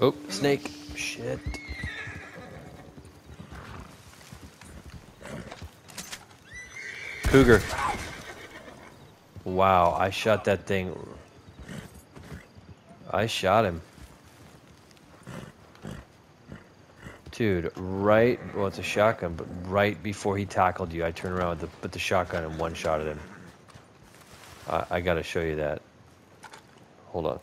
Oh, snake. Shit. Cougar. Wow, I shot that thing. I shot him. Dude, right, well, it's a shotgun, but right before he tackled you, I turned around with the—put the shotgun and one shot at him. I, I gotta show you that. Hold on.